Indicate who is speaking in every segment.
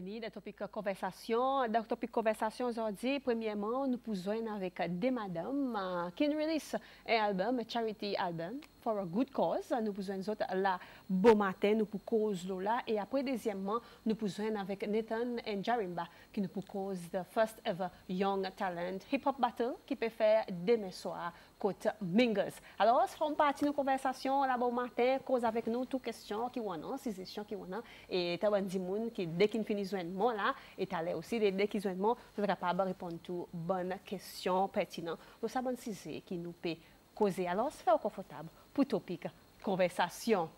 Speaker 1: bienvenue dans topic conversation. Dans topic conversation aujourd'hui, premièrement, nous pouvons avec des madames qui release un album, un charity album, for a good cause. Nous pouvons autres la beau matin, nous pour cause là. Et après, deuxièmement, nous pouvons avec Nathan et Jarimba, qui nous pour cause the first ever Young Talent Hip Hop Battle, qui peut faire demain soir côté Mingles. Alors, on fera partie de nos conversations là bon matin, cause avec nous toutes questions qui ont, ces questions qui ont, et t'as dit moun qui dès qu'il finit joindement là, et t'allais aussi dès qu'il joindement, vous êtes capable de répondre aux bonnes questions pertinentes. Donc, ça bon qui nous peut causer. Alors, se faire confortable pour topic conversation.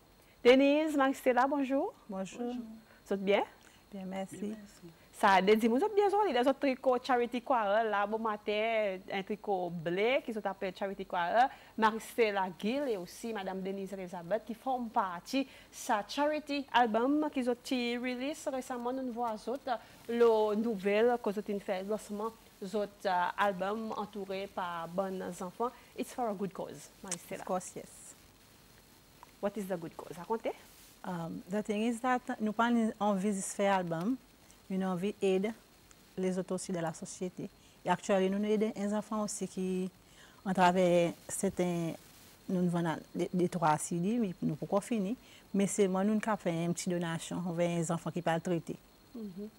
Speaker 1: Denise, Marie-Stella, bonjour.
Speaker 2: Bonjour. bonjour.
Speaker 1: Vous êtes bien?
Speaker 2: Bien, merci. Bien, merci.
Speaker 1: Ça a des bien joli. Les autres tricots Charity Choir, là, bon matin, un tricot bleu qui s'appelle Charity Choir. Marie-Stella Gill et aussi Madame Denise Elizabeth qui font partie de sa Charity album qu'ils ont release récemment. Nous voyons autres, le nouvel qu'ils ont fait lancement autres uh, album entouré par bons enfants. It's for a good cause, Marie-Stella.
Speaker 2: Of course, yes.
Speaker 1: What is the good cause? Racontez.
Speaker 2: Um, the thing is that nous pas envie de faire album une envie d'aide les autres aussi de la société. Et actuellement, nous aidons les enfants aussi qui, à travers certains, nous vendons des, des trois CD, mais nous pouvons finir. Mais c'est moi, nous avons fait une petite donation envers les enfants qui parlent traité. Mm -hmm.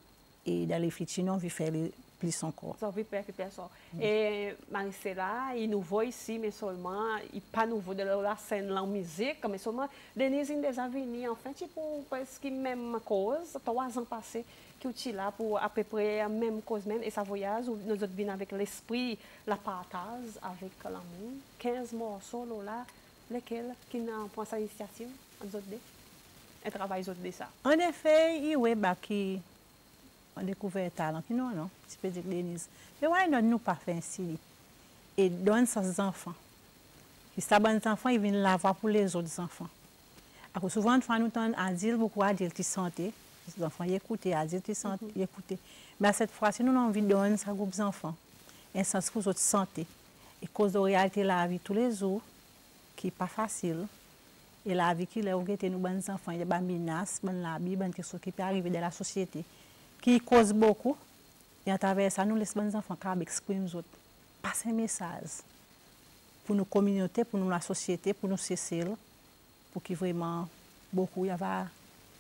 Speaker 2: Et dans les futurs, nous avons fait plus encore.
Speaker 1: Veut faire ça. Et Maricela, il nous voit ici, mais seulement, il n'est pas nouveau de la scène, la musique, mais seulement, Denise, il des avenirs, en fait, pour presque même cause, trois ans passés, qui est là pour à peu près la même cause même, et ça voyage, où nous autres avec l'esprit, la partage, avec l'amour. 15 morceaux là, lesquels qui n'ont pas sa initiative, en autres un travail de ça.
Speaker 2: En effet, il y a ont découvert le talent, non, non, tu peux dire Denise. Mais why not nous pas faire ainsi et donne ça aux enfants. Et ça, les enfants, ils viennent l'avoir pour les autres enfants. Alors, souvent, nous avons dire beaucoup à dire qui santé, les enfants écoutent, les adultes ils écoutent. Mais cette fois-ci, nous avons envie de donner à groupe d'enfants un sens pour votre santé. Et cause de la réalité la vie tous les jours, qui n'est pas facile, et la vie qui est où nous bonnes enfants, il y a des menaces, la vie, des choses qui peuvent arriver dans la société, qui cause beaucoup. Et à travers ça, nous laissons les enfants capables d'exprimer nous autres. Passer un message pour nos communautés, pour nous, la société, pour nos cécile, pour qu'ils vraiment beaucoup y avoir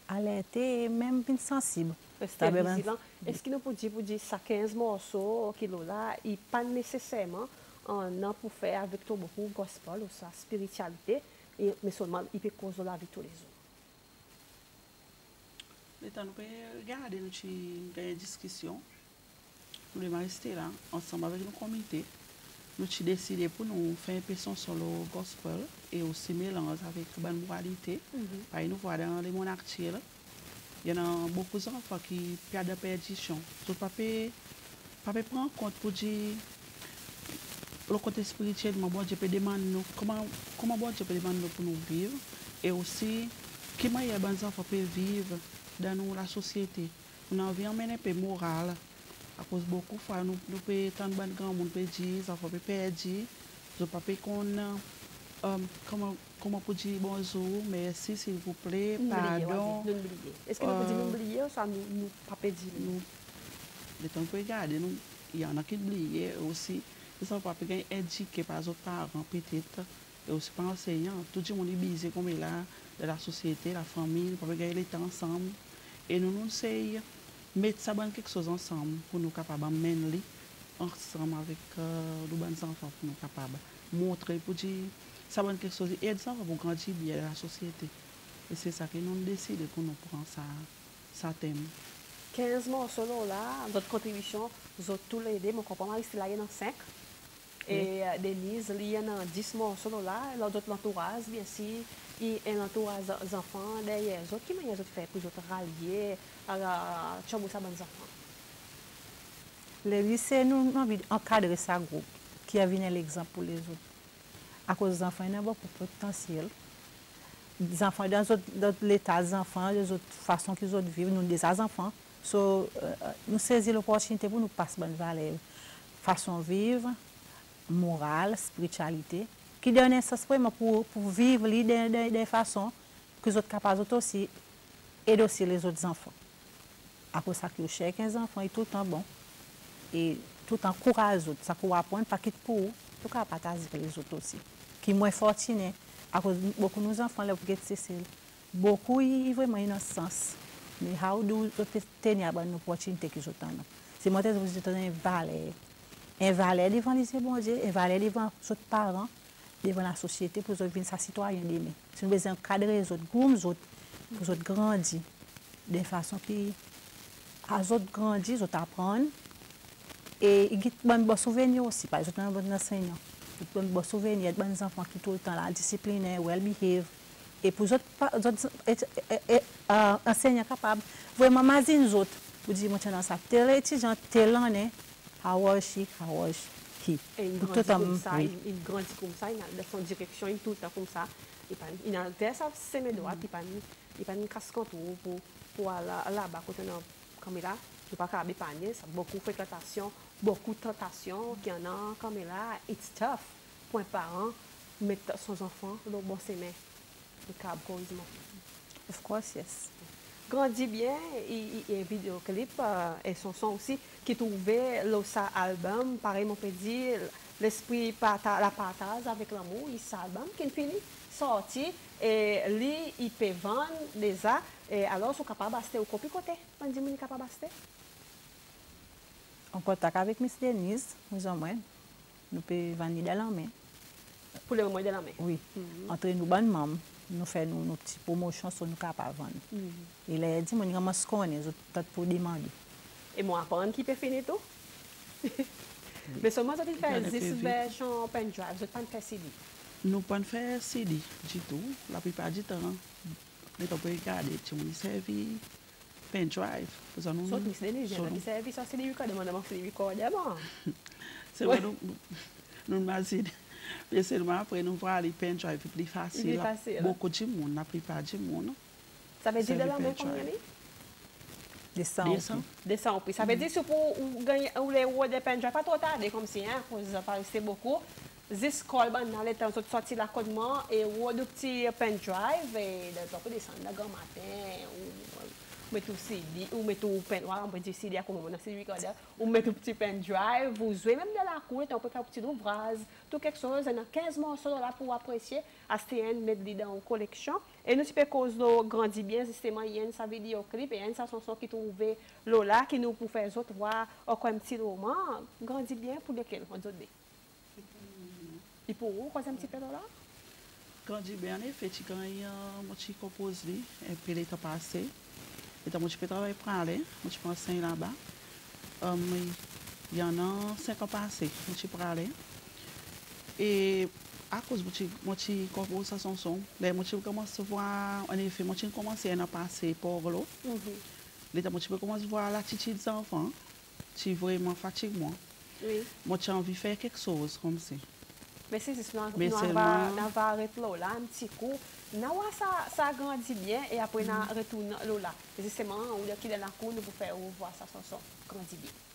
Speaker 2: alerté et même bien sensible.
Speaker 1: Est-ce qu'il nous peut dire, pour dire ça 15 morceaux qu'il là, il pas nécessairement en an pour faire avec tout beaucoup gospel ou sa spiritualité, mais seulement il peut causer la vie tous les autres.
Speaker 3: Então, nous pouvons regarder une discussion. Nous devons rester là, ensemble avec nos comités. Nous avons décidé pour nous faire une personne sur le gospel et aussi mélange avec la moralité. Mm nous voir dans les actuels, il y a beaucoup d'enfants qui perdent la perdition. Donc, papa, papa prend en compte pour dire le côté spirituel, bon Dieu peut demander nous, comment, comment bon Dieu peut demander nous pour nous vivre et aussi comment les enfants peuvent vivre dan nou la sosyete. Nou nan vi anmenen pe moral, akos bokou fwa nou, nou pe tan ban gran moun pe di, zafwa pe perdi, zo pa pe kon, um, koman, koman pou di bonjou, mersi, sil vouple, pardon.
Speaker 1: Eske nou pou di nou mbliye ou sa nou pa
Speaker 3: pe di nou? Detan pou e gade, nou yon akil mbliye osi, zafwa pa pe gen edike pa zo paran petet, e osi pa anseyan, tout di moun li bize kome la, de la société, la famille, pour gagner les temps ensemble. Et nous, nous essayons mettre ça quelque chose ensemble pour nous capables de mener ensemble avec euh, les enfants pour nous capables montrer pour dire ça va quelque chose. Aide ça pour grandir bien la société. Et c'est ça que nous décidons pour nous prendre ça ça thème.
Speaker 1: 15 morceaux là votre contribution vous avez tous les deux mon copain ici là il y en a 5 et euh, Denise il y en a 10 morceaux là l'autre l'entourage bien sûr E, ki enantou a zanfan deye zot, ki manye zot fè pou zot ralye a tchobou sa ban
Speaker 2: zanfan? Le lise nou nan bi ankadre sa group ki avine l'exemple pou le zot. A kouz zanfan nan bo pou potansyel. Zanfan, dan zot l'etat zanfan, zot fason ki zot viv, nou de sa zanfan. So, euh, nou sezi l'oportunite pou nou pas ban vale fason viv, moral, spiritualite. Qui donne un sens pour, pour vivre de, façons que les autres capables aussi aider aussi les autres enfants. Après ça, que cher 15 enfants, et tout le temps bon. Et tout le temps courageux. Ça qu'on apprendre, pas quitte pour eux. Tout cas, partager avec les autres aussi. Qui moins fortunés. À cause beaucoup de nos enfants, là, pour Cécile. Beaucoup, ils vraiment innocence. Mais how do you tenir une opportunité qu'ils ont C'est moi, je vous un valet. Un valet devant les bon Dieu, un valet devant ses parents, devant la société pour devenir sa citoyen d'aimer. Si nous besoin encadrer les autres, grouper les autres, pour autres grandir de façon qui les autres grandir, les autres apprendre. Et il y a de bons souvenirs aussi, par exemple, un bon enseignant. Il y a bons y a des enfants qui tout le temps là, disciplinés, well behaved. Et pour les autres enseignants capables, vraiment, maser les autres, pour dire, maintenant, ça, tel étudiant, tel année, how was she, how was he.
Speaker 1: Et il grandit comme ça, il grandit comme ça, il a de son direction, il tout temps comme ça. Il a des ça, c'est mes doigts, il n'y a pas de casque pour pour aller là-bas, côté dans la caméra. Je pas qu'à panier, ça beaucoup de fréquentation, beaucoup de tentation, qu'il y en a comme là, it's tough pour un parent mettre son enfant dans le bon chemin. Le heureusement.
Speaker 2: Of course, yes.
Speaker 1: Grandit bien, il y a un vidéoclip euh, et son son aussi qui est trouvé l'Osa album, pareil, mon peut dire, l'esprit, la partage avec l'amour, il album qui finit sorti et lui, il peut vendre déjà et alors, sont capables d'acheter au copie côté. On dit est capable d'acheter.
Speaker 2: En contact avec Miss Denise, nous en moins, nous pouvons vendre dans la main.
Speaker 1: Pour le moment, de la main?
Speaker 2: Oui. Mm -hmm. Entre nous, bonnes membres, nou fè nou nou pti promosyon sou nou kap avan. Mm -hmm. E la yè di, moun yon mas konen, zot
Speaker 1: tot pou demande. E moun apan ki pe fè neto? Mè souman zot yon fè zisbe chan pen drive, zot
Speaker 3: pan fè CD? Nou pan fè CD, jitou, la pripa di tan. Mè ton pou yon kade, ti moun yon servi, pen drive.
Speaker 1: Sot mou se dene jen, la pi servi, son CD yon kade, moun daman CD yon kade,
Speaker 3: moun. Se wè nou, nou mwa CD. Pe selman apre nou vwa li pendrive li
Speaker 1: fasil. Li
Speaker 3: fasil. Boko di moun, na pripa di moun.
Speaker 1: Sa ve di de la moun konye li?
Speaker 2: Desan
Speaker 1: ou pi. Desan ou pi. Sa ve di sou pou ou le ou de pendrive pa to tade kom si, pou zapariste boko. Zis kol ban nan le tan sot soti la kodman e ou ou do pti pendrive e de to pou desan da gan maten ou... mettez CD, ou mettez au pen, voilà, on peut dire CD à comment on a CD recorder, ou mettez un petit pen drive, vous jouez même dans la cour, on peut faire un petit ouvrage, tout quelque chose, on a 15 morceaux là pour apprécier, ASTN mettre dans une collection, et nous si pe cause grandit bien, justement, il y a un vidéoclip, et un ça son son qui trouvé là, qui nous pour faire les autres voir, oh, encore un petit roman, grandit bien pour lequel, on dit Et pour vous, quoi un petit peu là? Grandit
Speaker 3: bien, effectivement, moi, je compose, et puis les temps passés, e pe le ta pase. E ta moti pe travay prale, moti pansen la ba. Yon nan 5 an pase, moti prale. E a kouz moti kompoz sa son son, le moti pou komanse vwa, an e fe moti komanse yon an pase por lo. Le ta moti pou komanse vwa la titi di zanfan, ti vreman fatig mwen. Moti anvi fè kek Mesis, nou an
Speaker 1: va arret lò la, an ti kou, nan wè sa grandi byen, e apre nan retoun lò la. Mesis, seman, ou lè ki lè la kou, nou pou fè ou vwa sa son son grandi byen.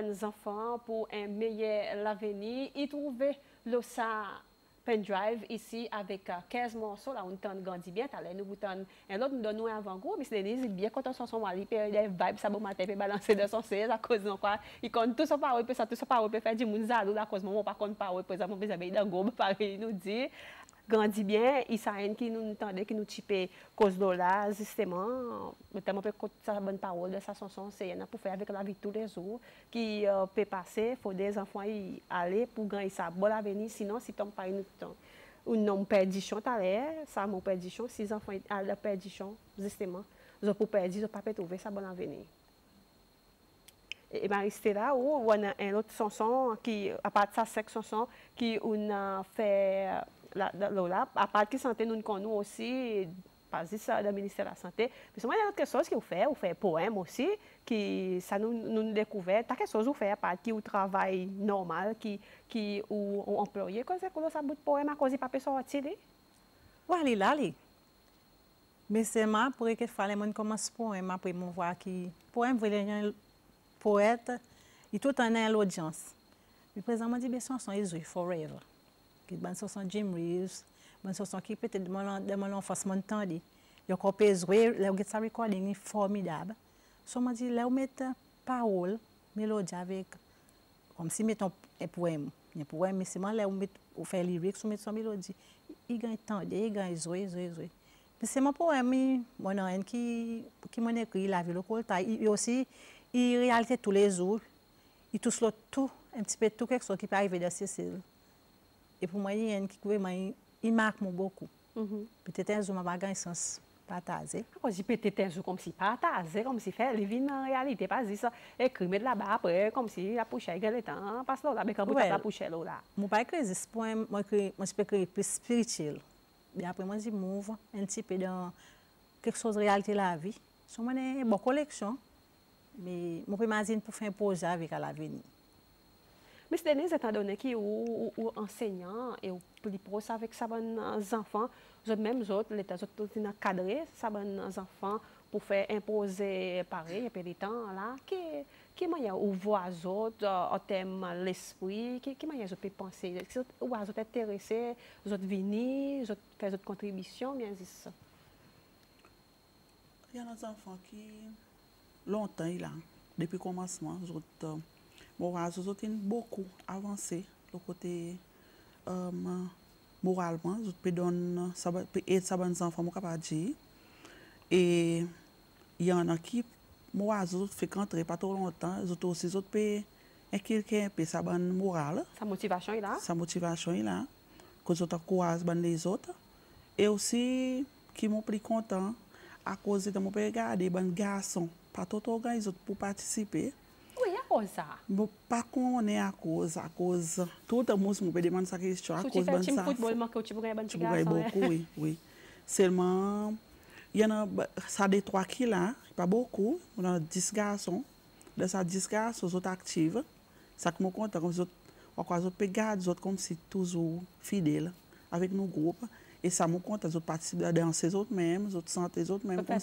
Speaker 1: bonnes enfants pour un meilleur avenir. Ils trouvaient le ça pendrive ici avec euh, 15 morceaux. Là, on tente grandi bien. T'as nous bouton. Et l'autre, nous donne un avant-goût. Miss Denise, il bien content son son mal. Il perd les vibes, ça bon matin, il balancer de son siège à cause de quoi. Il compte tout son parole, peut ça, tout son parole, peut faire du monde zalou à cause de mon par contre parole, peut ça, mon bébé d'un gobe, pareil, nous dit. grandit bien, Isaïen qui nous entendait, qui nous typait cause dollars, justement, notamment pour sa bonne parole de sa chanson, c'est pour faire avec la vie tous les jours, qui euh, peut passer, faut des enfants y aller pour gagner sa bonne avenir, sinon, si tombe pas une temps. Ou non perdition, t'as l'air, ça mon perdition, si les enfants à la perdition, justement, ils ont pour perdre, ils n'ont pas trouver sa bonne avenir. E ba riste la ou, ou an an lot sonson ki, apat sa sek sonson ki ou nan fe là, à part que santé, nous connaissons aussi, par exemple, le ministère de la Santé. Mais souvent, il y a d'autres choses que vous faites, vous faites poèmes aussi, qui, ça nous, nous découvre. T'as quelque chose que vous faites à part qui, au travail normal, qui, qui, ou, ou employé, quand c'est qu'on a bout de poème à cause du papier sorti,
Speaker 2: Voilà, là, là. Mais c'est moi, pour que fallait mon commence poème, après mon voir qui, poème, vous voulez un poète, il tout en a l'audience. Mais présentement, dit, bien, son, son, il forever. ki ban so son Jim Reeves, ban so son ki pete deman lan fos man tan di. Yo kon pe zwe, le ou get sa recording ni formidab. So man di, le ou met eh, parol, melodja vek, kom si met un e poem. Un poem, me seman le ou met, ou fe lirik, sou met son melodi. I gan tan di, i gan zwe, zwe, zwe. Pe seman poem, mon an en ki, ki mon ekri la vi lo kolta. Yo si, i realite tou le zou, i tou slot tou, un petit peu tout quelque chose qui peut arriver dans Cécile. E pou mwen yen ki kwe mwen, yi mak mhm. mwen boku. Mm -hmm. Pete tenzou mwen bagan yi sens pataze.
Speaker 1: Ah, Akon si pete tenzou kom si pataze, kom si fe, li vin nan realite pa zi sa, ekrime de la ba apre, kom si la pouche yi gale tan, pas la ou la, beka mwen well, tap la
Speaker 2: pouche la ou la. Mwen pa ekre zis pwen, mwen se pe kre pe spiritil. Bi apre mwen zi mouv, en ti pe dan kek soz realite la vi. So mwen e bon koleksyon, mwen pe mazin pou fin poja vek a la veni.
Speaker 1: Mais Denise, étant donné que ou, ou, enseignant et ou proche avec enfants, les mêmes autres, les autres bonne enfants pour faire imposer pareil et puis les temps là, qui qui manière ou autres en termes l'esprit, qui qui manière peut penser, ou autres intéressés, autres venir, autres faire d'autres contributions, bien ça.
Speaker 3: Il y a des enfants qui longtemps depuis le commencement, autres Moral zout in bokou avanse lo kote um, moralman. Zout pe don, pe et saban zanfan mou kapadji. E yon an ki moral zout fekantre pato lontan. Zout osi zout pe enkilken pe saban moral. Sa motivasyon ila.
Speaker 1: Sa motivasyon
Speaker 3: ila. Ko zout akouaz ban le zout. E osi ki moun pli kontan a koze te moun pe regade ban gason. Pato to organizot pou patisipe. koz
Speaker 1: sa?
Speaker 3: Mwen pa konen a koz, a koz. Tout Touta mous mwen pe deman sa kestyon, a koz ban sa.
Speaker 1: Sou ti fè tim foutbol man ke ou ti pou bougay ban ti
Speaker 3: gason. Ti pou bougay boku, oui, oui. Selman, yon an, sa de 3 ki la, pa boku, mwen an 10 gason. De sa 10 gason, zot aktive. Sa ki mwen konta, wakwa zot pe gade, zot kom si touzou fidel avèk nou goup. E sa mou konta, zot patisipe da danse zot mèm, zot sante zot mèm.
Speaker 1: Zot fè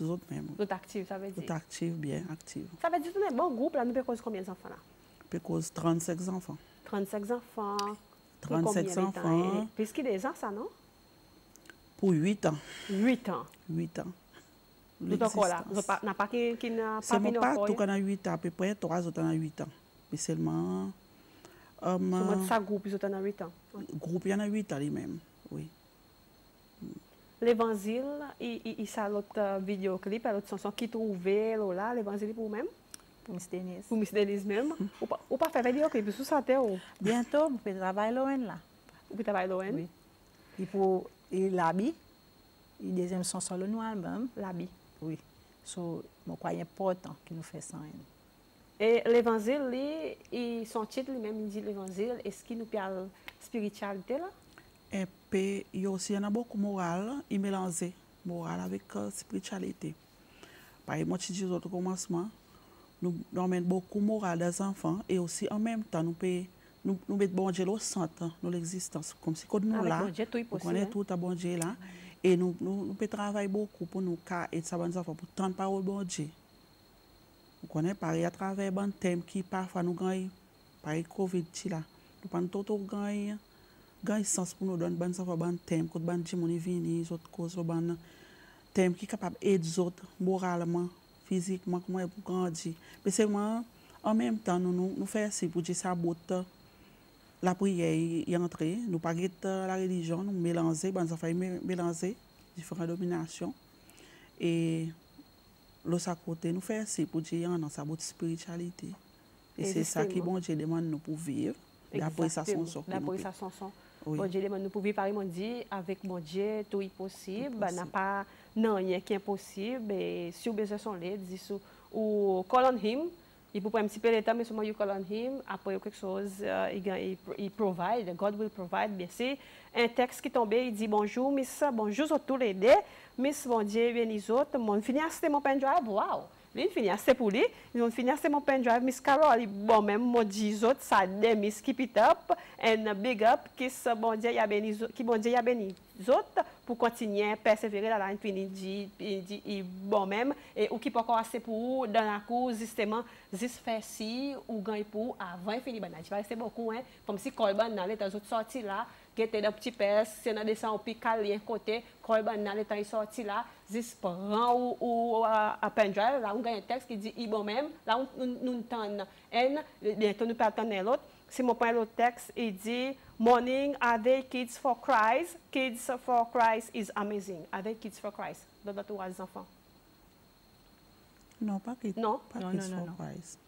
Speaker 1: zot
Speaker 3: zot
Speaker 1: aktive, sa vè di?
Speaker 3: Zot aktive, bien aktive.
Speaker 1: Sa vè di tout mèm, bon goup la nou pe koz koumyen zanfan la?
Speaker 3: Pe koz 35 zanfan.
Speaker 1: 35 zanfan.
Speaker 3: 35 zanfan.
Speaker 1: Pis ki de zan sa, non?
Speaker 3: Pou 8 an.
Speaker 1: 8 an?
Speaker 3: 8 an.
Speaker 1: Zot anko la? Zot nan pa ki nan
Speaker 3: papi nou koy? Se mou pa tou ka nan 8 an, pe pou yon 3 zot nan 8 an. Pe selman...
Speaker 1: Sou mwen sa goup zot nan 8 an?
Speaker 3: Goup yon nan 8 an li mèm, oui.
Speaker 1: L'Évangile, il y a l'autre vidéoclip, l'autre chanson qui trouvait là, l'Évangile pour vous-même?
Speaker 2: Pour Miss Denise.
Speaker 1: Pour Miss Denise même? Ou pas, ou pas faire vidéoclip, sous ça, ou?
Speaker 2: Bientôt, vous pouvez travailler loin là.
Speaker 1: Vous pouvez travailler loin?
Speaker 2: Oui. Il faut, il l'habit. Il deuxième chanson, le noir album.
Speaker 1: L'habit.
Speaker 2: Oui. So, je crois important qu'il nous fait ça.
Speaker 1: Et l'évangile, son titre lui-même, il dit l'évangile, est-ce qu'il nous parle spiritualité là?
Speaker 3: Et puis, il y a aussi a beaucoup moral, il mélange moral avec euh, spiritualité. Par exemple, je dis au commencement, nous, nous emmènons beaucoup moral des enfants et aussi en même temps, nous pouvons nous, nous mettons bon Dieu au centre de l'existence. Comme si quand nous là,
Speaker 1: nous
Speaker 3: connaissons tout à bon Dieu là. Et nous, nous, nous pouvons travailler beaucoup pour nous aider ça enfants pour tendre parole bon Dieu. Ou konen pare a travè ban tem ki parfa nou gany, pare COVID ti la, nou pan toto gany sens pou nou don ban sa fwa ban tem, kout ban jimouni vini, zot koz, ban tem ki kapab ed zot moralman, fizikman, kouman e pou gandji. Pe seman, an menm tan nou nou fè si pou di sa bot la priye y antre, nou pagit la relijon, nou melanze, ban sa fwa y melanze, diferent dominasyon, e... Lo sa kote nou fè se pou di yon nan sa bout spiritualite. E se sa ki bon di deman nou pou viv. Dapre sa son son.
Speaker 1: Dapre sa son son. Bon di deman nou pou viv. Pari moun di, avek moun di, tou yi posib. Nan pa nan yon ki imposib. Si ou beze son led, ou call on him. I pou prem si pe leta, men souman you call on him. Apo yo kek soz, yi provide. God will provide. Bese, un tekst ki tombe, yi di bonjou, mis bonjou zo tou lede. Miss Bon Dieu, veni zot, moun fini aste mon pen drive, Li fini ase pou li, li yon fini ase moun pendrive, Miss Carol li bon men moun dizot sa de Miss Keep It Up and Big Up, kis bon diye ya beni, ki bon diye ya beni. zot pou kontinyen persevere la la ntwini di, di, di bon menm, e, ou ki poko ase pou ou dan akou zisteman zis fè si ou gan pou avan fini banan. Pari se bokou, hein, pom si kolban nan letan zot sorti la, gete da pti pers, se nan desan ou pi kal yen kote, kolban nan letan yi sorti la, zis pran ou, ou apendral, la ou gan yon tekst ki di i bon menm, la ou nou tan en, lento nou pe atan en lot, se si mo pan lot tekst, e di, morning, are they kids for Christ? Kids for Christ is amazing. Are they kids for Christ? Do do tou waz zanfan?
Speaker 3: Non, pa kids
Speaker 1: non?
Speaker 3: for Christ.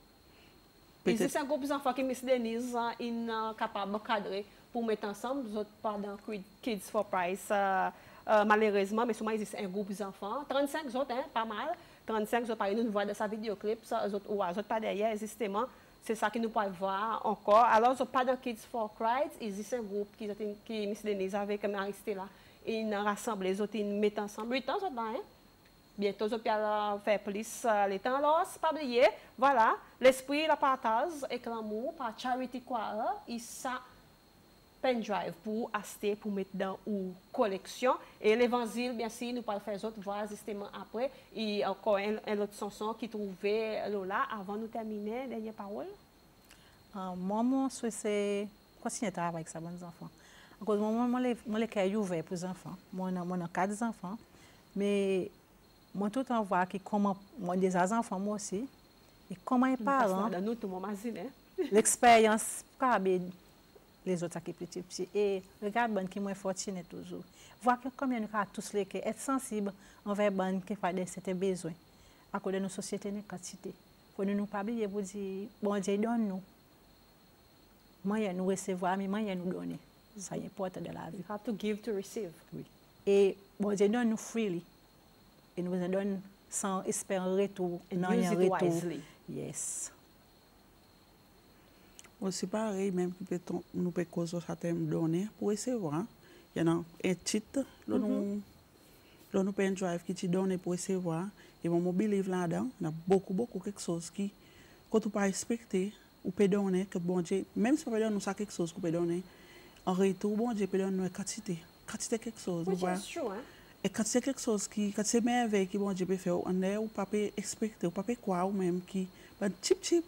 Speaker 1: I zis an goup zanfan ki mis Denise in kapab kadre, pou met ansam, zot pa dan Kids for Price, euh, euh, malerezman, men souman y zis en goup zanfan, 35 zot, pa mal, 35 zot, pari nou nou vwa de sa videoklip, zot pa derye, zisteman, se c'est ça que nous pouvons voir encore. Alors, sur Pardon Kids for Christ, existe un groupe qui, qui Miss Denise avait comme arrêté là. Et ils rassemblent les autres, ils mettent ensemble. Huit ans, dedans, hein? Bientôt, je vais faire plus les temps. Alors, c'est pas oublier. Voilà. L'esprit, la partage et l'amour par Charity Choir. Et ça, pendrive pour acheter, pour mettre dans ou collection. Et l'évangile, bien sûr, nous parle faire autres, voir justement après. Et encore un, un autre chanson qui trouvait Lola avant de nous terminer. Dernière
Speaker 2: parole. Euh, ah, moi, mon souhait, c'est continuer à travailler avec ça, bons enfants. À cause moi, moi, moi, les cahiers ouverts pour les enfants. Moi, moi, j'ai quatre enfants. Mais moi, tout en voir qui comment, moi, des enfants, moi aussi. Et comment e les parents. Dans nous, tout le monde, L'expérience, les autres qui petit petit. Et regarde bon qui moins fortuné toujours. Voir que combien nous avons tous les être sensibles envers bon qui fait certains besoins. À cause de nos sociétés, nos quantité. Pour nous nous pas oublier pour dire, bon Dieu donne nous. Moyen nous recevoir, mais moyen nous donner. Ça est important de la vie.
Speaker 1: You have to give to receive.
Speaker 2: Oui. Et bon Dieu donne nous freely. Et nous donne sans espérer un retour.
Speaker 1: And use it retour. wisely.
Speaker 2: Yes.
Speaker 3: Osi pare, menm ki nou pe kozo sa tem donen pou esevo. Yan nan etit, lò nou pen drive ki ti donen pou esevo. E moun mobiliv la dan, nan boku boku kek sos ki koto pa espekte ou pe donen ke bonje. Menm se pa pe donen nou sa kek sos ko pe donen, an reytou bonje pe donen nou e katite. Katite kek sos.
Speaker 1: Which is true, eh?
Speaker 3: E katite kek sos ki, katite menve ki bonje pe fe ou ane ou pa pe espekte, ou pa pe kwa ou menm ki. Ban chip chip,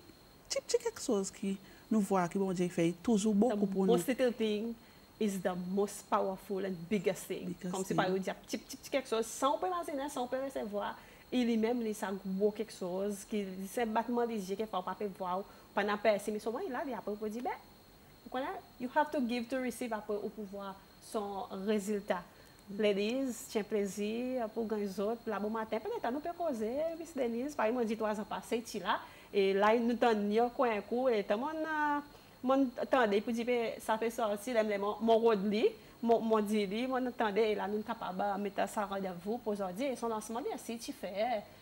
Speaker 3: chip chip kek sos ki. nous voyons que bon Dieu fait toujours beaucoup
Speaker 1: the pour most nous. Thing is the most powerful and biggest thing. Biggest Comme si par exemple, petit, petit, petit quelque chose, sans peut imaginer, sans peut recevoir, il lui même il ça gros quelque chose, qui c'est battement des yeux qu'il faut pas voir, pas n'apercevoir. Mais souvent il a dit après pour dire ben, voilà, you have to give to receive après au pouvoir son résultat. Ladies, tinha plaisir pour gagner les autres. Là, bon matin, peut-être nous peut causer. Miss Denise, par exemple, dit trois ans passé, tu là. Se ti la, E la nou tan nyo kwen kou, e ta moun tande pou di pe sa fe sorti, lem le moun rod li, moun di li, moun tande, e la nou kapaba meta sa randevou pou zodi, e son lansman bi asi ti fe,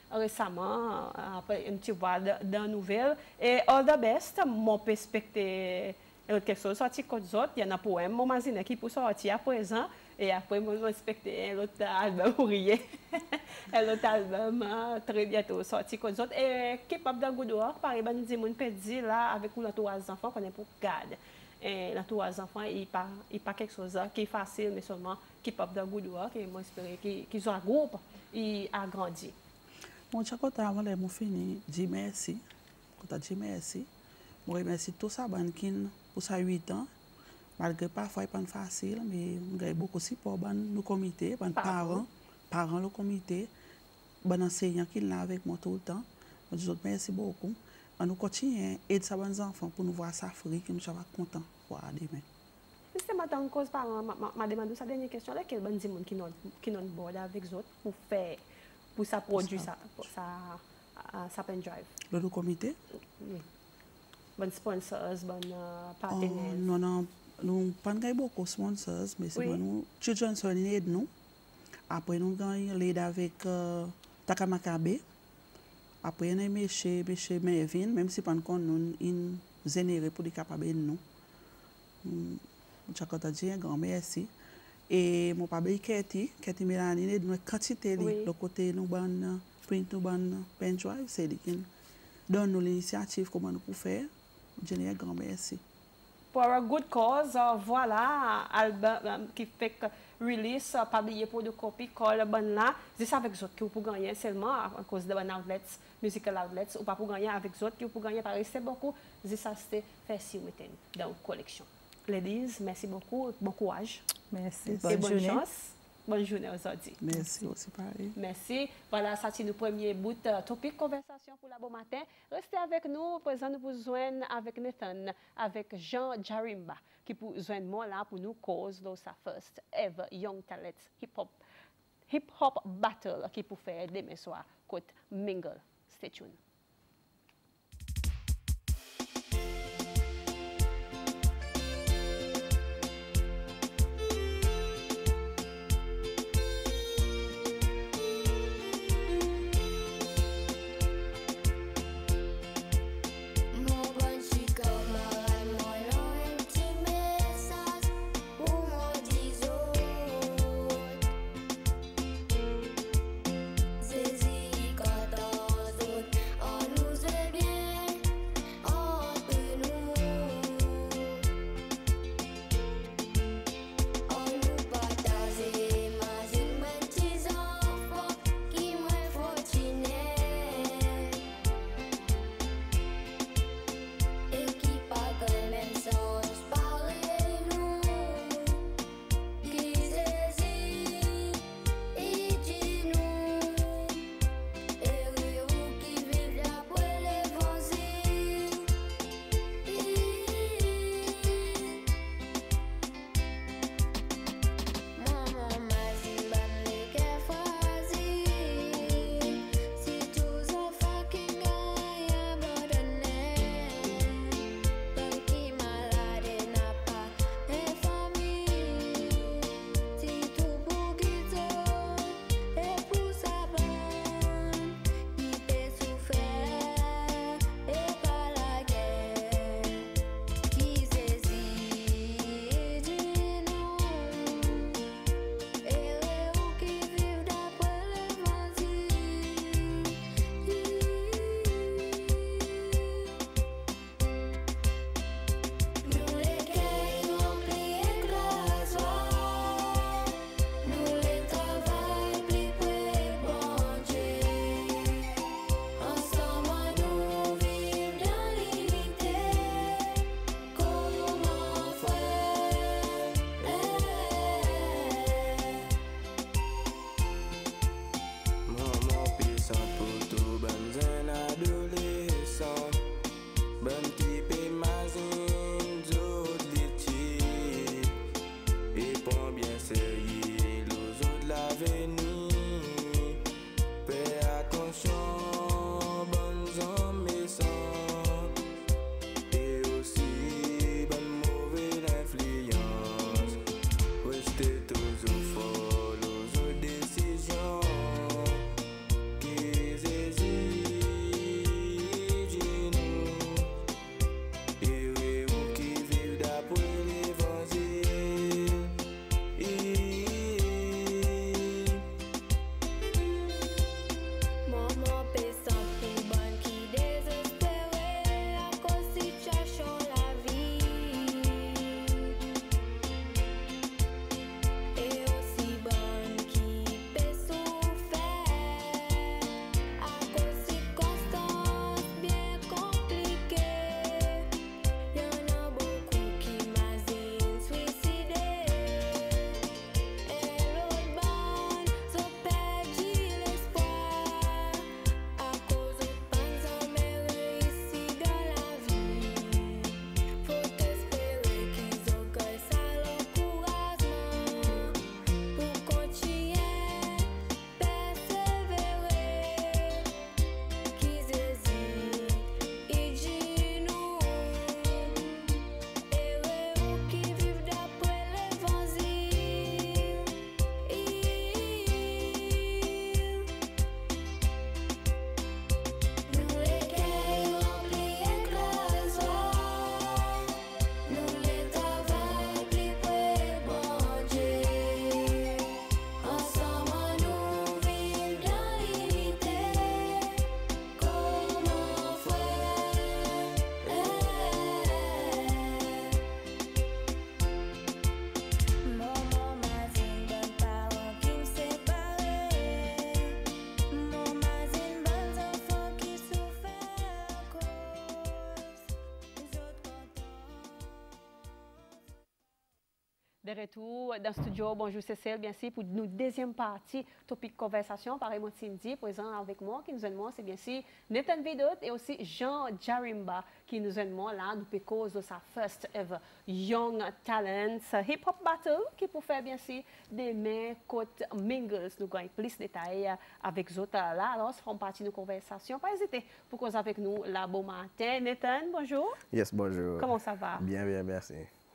Speaker 1: resaman, apè yon ti wad dan nouvel, e all the best, moun pe spekte, e lot kek so, sorti kot zot, yon apouem, moun mazine ki pou sorti aprezen, E apre moun respekte e lout album ouriye. lout e album tre bientou sorti kon zot. E K-pop dan Goudouak pari ban di moun pedi la avek ou lantou az anfan konen pou gade. E lantou az anfan y pa, pa kek soza ki fasil me soman K-pop dan Goudouak e moun espere ki, ki zon group y agrandi.
Speaker 3: Moun chakota avan le moun fini di mersi. Kota di mersi. Moun remersi tout sa bankin pou sa 8 an. Malgré parfois pas facile, mais j'ai beaucoup de support ban nos comités, ban parents, parents le comité, ban enseignants qui là avec moi tout le temps. Je dis merci beaucoup. On nous continue aider ça ban enfants pour nous voir ça fruit que nous sommes contents pour demain.
Speaker 1: C'est maintenant cause par ma demande sa dernière question là quel bon monde qui non board avec autres pour faire pour ça produire ça pour ça ça drive?
Speaker 3: Le comité?
Speaker 1: Oui. Bon sponsors, bon uh, partenaires.
Speaker 3: Oh, non non nous pas gagne beaucoup de sponsors mais c'est
Speaker 1: Oui.
Speaker 3: bon nous children sont aide nous. Après nous gagne l'aide avec euh, Takamakabe. Après nous monsieur monsieur Mervin même si pas nous nous in. Chakota li,
Speaker 1: Oui.
Speaker 3: ban print ban donne nous l'initiative comment nous pouvons faire.
Speaker 1: Pour a good cause, euh, voilà, album euh, qui fait release, euh, publié pour de copie, call bon là, c'est ça avec autres que vous pouvez gagner seulement à cause de bon outlets, musical outlets, ou pas pour gagner avec autres que vous pouvez gagner par c'est beaucoup, c'est ça c'est fait si vous dans la collection. Ladies, merci beaucoup, bon courage
Speaker 2: Merci.
Speaker 1: et
Speaker 2: Bonne
Speaker 1: bonne
Speaker 2: journée.
Speaker 1: chance. Bonne journée aujourd'hui.
Speaker 3: Merci aussi pareil.
Speaker 1: Merci. Voilà, ça c'est le premier bout de topic conversation pour la bon matin. Restez avec nous, présent nous vous joindre avec Nathan, avec Jean Jarimba, qui pour joindre moi là pour nous cause de sa first ever Young Talent Hip Hop Hip Hop Battle qui pour faire demain soir côte Mingle. Stay tuned. Retour dans le studio, bonjour Cécile, bien sûr, pour nous deuxième partie, topic conversation, pareil, moi Cindy, présent avec moi, qui nous aide moi, c'est bien sûr Nathan Vidot et aussi Jean Jarimba, qui nous aide moi là, nous cause de sa first ever Young Talents Hip Hop Battle, qui pour faire bien sûr des mains côte mingles, nous gagnons plus de détails avec les autres là, alors, ça fera partie de nos conversations, pas hésiter pour causer avec nous là, bon matin. Nathan, bonjour.
Speaker 4: Yes, bonjour.
Speaker 1: Comment ça va?
Speaker 4: Bien, bien, merci.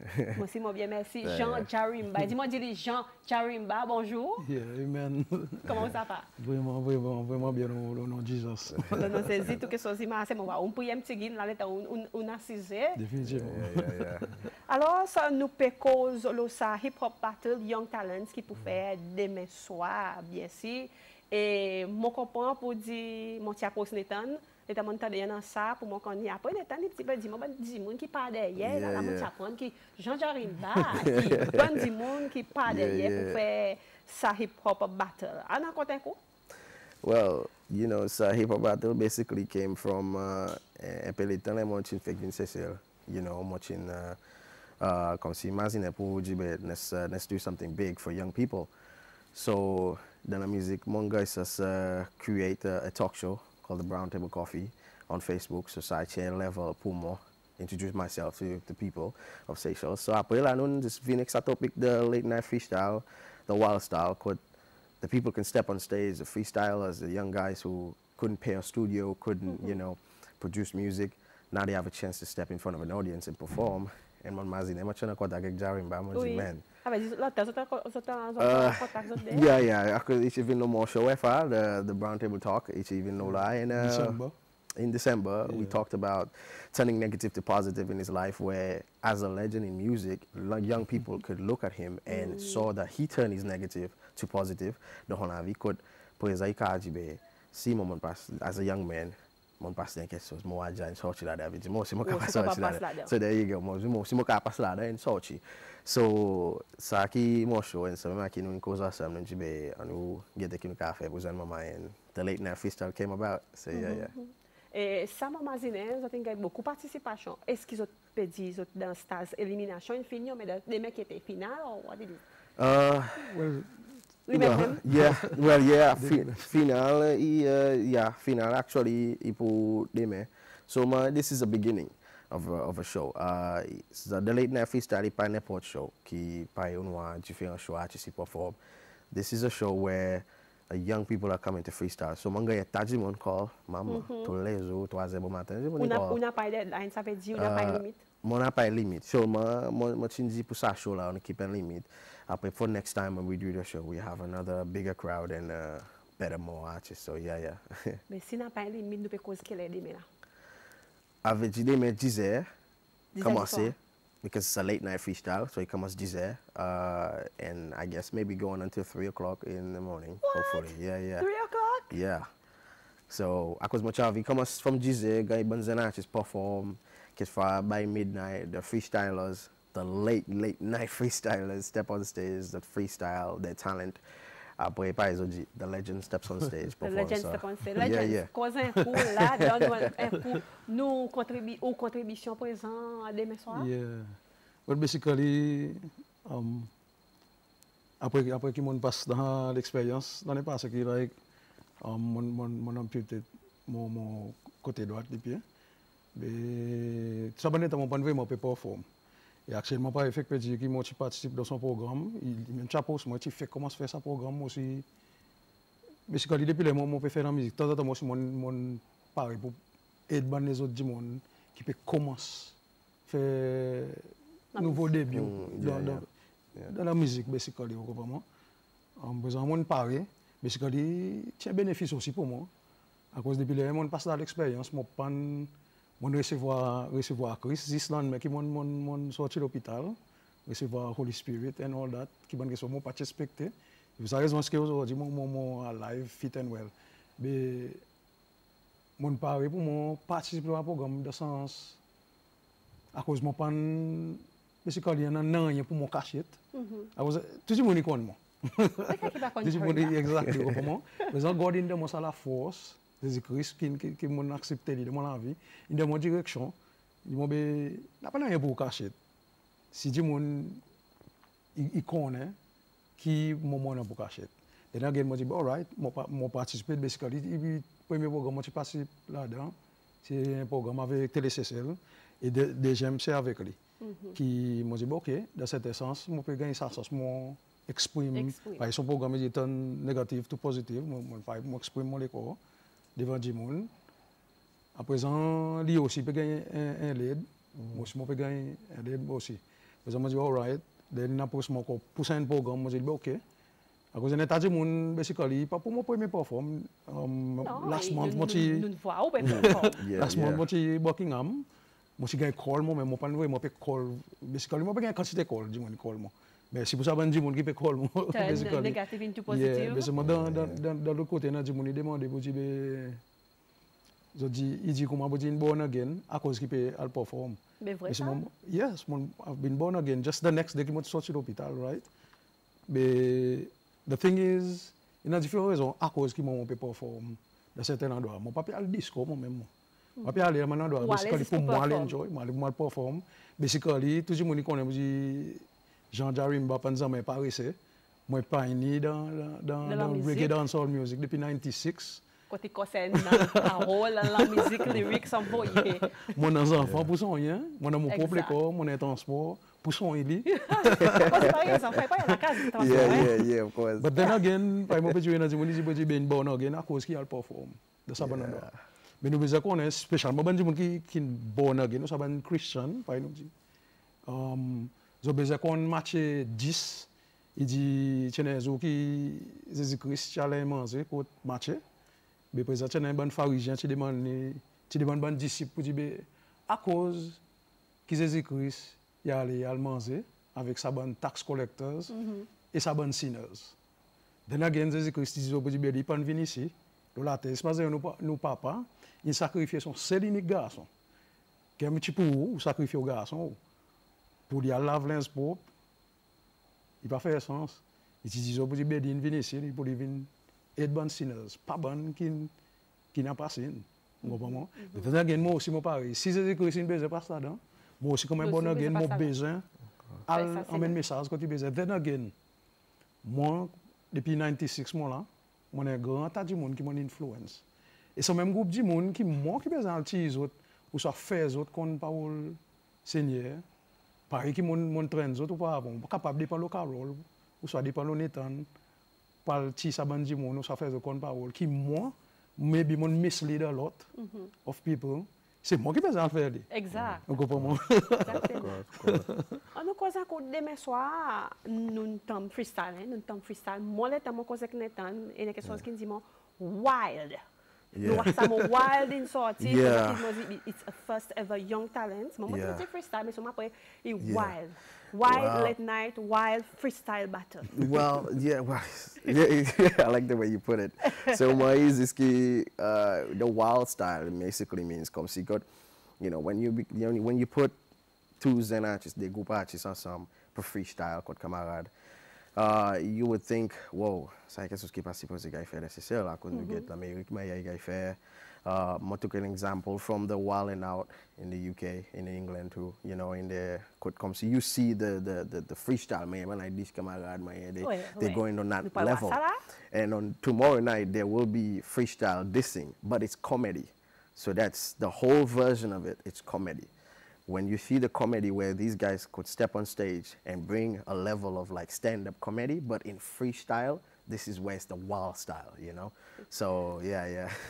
Speaker 1: Moi aussi, moi bien, merci. Jean Charimba. Dis-moi, dis Jean Charimba, bonjour.
Speaker 5: Yeah, amen.
Speaker 1: Comment ça va?
Speaker 5: Vraiment, vraiment, vraiment bien au nom de Jésus.
Speaker 1: Au nom de Jésus, tout que soit si c'est moi. On peut y aller là, là, on on assisé.
Speaker 5: Définitivement.
Speaker 4: Yeah, yeah, yeah.
Speaker 1: Alors, ça nous peut pécose le sa hip hop battle Young Talents qui pour mm. faire demain soir, bien sûr. Et mon copain pour dire mon tia Netan, La sa hip-hop battle.
Speaker 4: Well, you know, sa hip-hop battle basically came from uh, epele tan le moun chin you know, moun chin uh, uh, kom si let's, uh, let's do something big for young people. So, dans la musique, mon gars, ça uh, se create a, a talk show called the Brown Table Coffee on Facebook. So I share level pour moi introduce myself to the people of Seychelles. So là, nous just Phoenix topic the late night freestyle, the wild style, could the people can step on stage, the freestylers, the young guys who couldn't pay a studio, couldn't, mm-hmm. you know, produce music. Now they have a chance to step in front of an audience and perform. And mon mazine, moi chana kwa dagek jarim ba man.
Speaker 1: Ah
Speaker 4: Uh,
Speaker 1: contacts autres there?
Speaker 4: yeah, yeah. Because it's even no more show FR, the the Brown Table Talk. It's even no lie. And uh,
Speaker 5: December.
Speaker 4: in December, we talked about turning negative to positive in his life, where as a legend in music, young people could look at him and saw that he turned his negative to positive. The Honavi could, por exemplo, Kajibe, see mon pass as a young man. Mwen pas den kes sos, mwen wajan sochi la den. Mwen si
Speaker 1: mwen
Speaker 4: ka
Speaker 1: pas
Speaker 4: sochi la
Speaker 1: den.
Speaker 4: So there you go, mwen si mwen ka pas la den, sochi. So, sa ki mwen show en se, mwen ki nou yon koza sem nou jibe, an nou gete ki nou ka fe pou zan mama en. The late night freestyle came about, so yeah, yeah.
Speaker 1: E sa mama zine, zoten gen boku participation. Eski zot pedi zot dan staz eliminasyon fin yo, men de mek ete final, ou wadi di?
Speaker 4: Uh,
Speaker 5: well...
Speaker 1: Oui,
Speaker 4: well,
Speaker 1: même.
Speaker 4: yeah, well, yeah, fi final, uh, uh, yeah, final actually, ipo deme. So, ma, this is a beginning of a, of a show. Uh, it's the late night freestyle ipa nepot show, ki pa unwa different show achi si perform. This is a show where uh, young people are coming to freestyle. So, manga ya tajimon call, mama, to lezo, to azebo matin.
Speaker 1: On n'a on n'a pas deadline, ça veut dire on n'a pas de limite.
Speaker 4: Mon n'a limite. So, ma, ma, ma chinzi pour ça show là, on keep a limit. Après, for next time when we do the show, we have another bigger crowd and uh, better, more artists. So, yeah, yeah.
Speaker 1: Mais si n'a pas limite, nous peut cause qu'elle est là.
Speaker 4: Avec Jide, mais 10 heures,
Speaker 1: 10 heures
Speaker 4: commencer, because it's a late night freestyle, so it commence 10 heures. Uh, and I guess maybe going until 3 o'clock in the morning, hopefully. Yeah, yeah.
Speaker 1: 3 o'clock.
Speaker 4: Yeah. So, à cause de mon il commence from Gizé, gars, bonnes artistes perform, qu'est-ce fois by midnight, the freestylers, the late, late night freestylers step on stage, that freestyle, their talent. Après, par exemple, the legend steps on stage.
Speaker 1: The
Speaker 4: perform,
Speaker 1: Legends
Speaker 4: so-
Speaker 1: step on stage.
Speaker 4: Yeah,
Speaker 1: Legends,
Speaker 4: yeah.
Speaker 1: cause un coup là, donne un coup. Nous contribu aux contributions présentes demain soir.
Speaker 5: yeah. Well, basically, um, après, après que mon passe dans l'expérience, l'année passée, qui like, um, mon, mon, mon amputé mon, mon côté droit du pied. Mais ça va être mon point de vue, mon peut performer. Et actuellement, par effet, que dire que moi, je participe dans son programme, il même chapeau, moi, je fais comment se faire ce programme aussi. Mais c'est quand depuis le moment où on peut faire la musique, de temps en temps, moi aussi, mon, mon pareil pour aider les autres du monde qui peut commencer faire
Speaker 1: La
Speaker 5: nouveau début
Speaker 4: Mm,
Speaker 5: dans,
Speaker 4: yeah,
Speaker 5: dans,
Speaker 4: yeah.
Speaker 5: dans la musique, basically, vous comprenez? En besoin de pareil, basically, c'est un bénéfice aussi pour moi. À cause depuis le moment où passe dans l'expérience, pas mon recevoir, recevoir Christ, Island, mais qui mon, mon, mon sorti de l'hôpital, recevoir Holy Spirit and all that, qui bon que moi pas respecté. Vous savez raison ce que aujourd'hui, moi, moi, moi, alive, fit and well. Mais, mon pari pour moi, participer au programme le sens, à cause de mon pan, rien pour mon cachette. Tout le monde Tout le monde exactement. Mais en ça la force, Jésus-Christ, qui, qui, qui m'a accepté, il demande la vie, il demande direction. Il m'a dit, n'a pas rien pour cachette. Si Dieu m'a il il connaît qui moment nan pou ka chet. Then again, moi dis, all right, moi pa- moi participer basically. Et puis, premier programme, moi, je participe là-dedans. C'est un programme avec TéléCCL. Et de- deuxième, c'est avec lui. Qui m'a dit, OK, dans cet sens, moi, peux gagner ça, ça, moi, exprime. Par son programme est négatif, tout positif. Moi, exprime mon école devant du monde. À présent, lui aussi peut gagner un, un lead. Moi aussi, moi peux gagner un lead aussi. Par exemple, moi dis, all right. Then, après, pour pousser un programme, moi dis, bon, OK. À cause de l'état du monde, basically, pas pour mon premier perform. Um,
Speaker 1: Non,
Speaker 5: last month, moi,
Speaker 1: nous- ne voyons pas
Speaker 5: last
Speaker 4: yeah.
Speaker 5: month, moi, j'ai Buckingham. Moi, j'ai gagné call, moi, mais moi, pas de moi, peux call. Basically, moi, quantité call, call, moi. Men si pou sa ban di moun ki pe
Speaker 1: kol
Speaker 5: moun.
Speaker 1: Ta negatif
Speaker 5: in
Speaker 1: tou
Speaker 5: pozitiv. Yeah, beseman dan lò kote nan di moun ni demande pou di be... Zo di, i di kouman pou di in born again a kouz ki pe al perform. Be
Speaker 1: vre
Speaker 5: sa? Yes, moun have been born again. Just the next day ki moun soti l'opital, right? Be, the thing is, in a difyon rezon a kouz ki moun moun pe perform da seten an doa. Moun pa pe al disko moun men moun. Wapi ale
Speaker 1: yaman
Speaker 5: an
Speaker 1: doa.
Speaker 5: Wale disko
Speaker 1: perform.
Speaker 5: Mwen
Speaker 1: ale
Speaker 5: pou mwen al perform. Besikali, touti moun ni konen mwen di... Jean Jarimba, pendant que je paraissais, moi, pioneer dans, dans, dans,
Speaker 1: Dans la
Speaker 5: dans
Speaker 1: musique.
Speaker 5: reggae dancehall music depuis 96.
Speaker 1: Côté concerne la parole, la musique, lyrics, on voit.
Speaker 5: Mon enfant pour son rien, mon mon propre école, mon transport, pour son lit.
Speaker 1: C'est pas rien, ça fait pas la case. de
Speaker 4: Yeah,
Speaker 1: transport, hein.
Speaker 4: yeah, yeah, of course.
Speaker 5: But then again, par exemple, tu es dans une qui est bien born again à cause qu'il a le perform. De ça, yeah. Mais nous qu'on est spécialement des gens qui qui born again, nous sommes Christian, par exemple. Um, nous avons besoin qu'on matche 10. Il dit, des qui Jésus-Christ, les manger pour matcher. Mais tu as un bon pharisien, tu demandes, tu demandes un disciple pour dire, à cause que Jésus-Christ, il a allé à le manger avec sa bonne tax collectors et sa bonne sinners. Then again, Jésus-Christ dit, pour dire, ben, il peut venir ici. Dans la terre, c'est nous, pa- nous papa, il sacrifié son seul unique garçon. Qui est un petit sacrifié au garçon. Ou. Pour lui aller laver linge propre, il n'a pas fait sens. Il dit, pour dire, ben, il vient ici, pour lui venir aider bonnes sinners, pas bonnes qui, qui n'a pas sin. Vous comprenez? Mais then again, moi aussi, moi pareil. Si Jésus-Christ ne besoin pas ça, moi aussi, comme un
Speaker 1: Moi
Speaker 5: bon
Speaker 1: aussi,
Speaker 5: again,
Speaker 1: besoin c'est vrai.
Speaker 5: message quand tu besoin. Then again, moi, depuis 96 mois là, moi un grand tas de monde qui m'ont influence. Et ce même groupe de monde qui moi qui besoin de les autres ou soit faire les autres qu'on parole Seigneur. Pari ki moun, moun tren zot ou pa avon, pa kapab depan lo karol, ou sa depan lo netan, pal ti saban di moun ou sa fez kon parol, ki mwen, mwen bi moun mislead a lot mm -hmm. of people, se mwen ki bezan fè di.
Speaker 1: Exact.
Speaker 5: Ou kopa
Speaker 1: mwen. An nou koza kou demè swa, nou n'tam freestyle, nou n'tam freestyle, mwen lè tam mwen kozek netan, ene kesyon skin di mwen, wild.
Speaker 4: Yeah.
Speaker 1: avons wild in sortie.
Speaker 4: Yeah.
Speaker 1: It's a first ever young talent. Moi,
Speaker 4: Yeah.
Speaker 1: je freestyle, après, it's
Speaker 4: Yeah.
Speaker 1: wild. Wild
Speaker 4: Wow.
Speaker 1: late night, wild freestyle battle.
Speaker 4: well, yeah, well, yeah, I like the way you put it. So mais is uh, the wild style basically means comme si God, you know, when you, be, you know, when you put two Zen artists, des groupes artistes ensemble pour freestyle, comme camarade, uh, you would think, wow, ça quelque chose qui est pas supposé faire nécessaire quand nous get l'Amérique, mais il y a faire. Uh, I took an example from the Wild and Out in the UK, in England too. You know, in the could come see you see the the the, the freestyle man, when like this camarade man, they they're going on that level. And on tomorrow night there will be freestyle dissing, but it's comedy. So that's the whole version of it. It's comedy when you see the comedy where these guys could step on stage and bring a level of like stand-up comedy, but in freestyle, this is where it's the wild style, you know? So, yeah, yeah.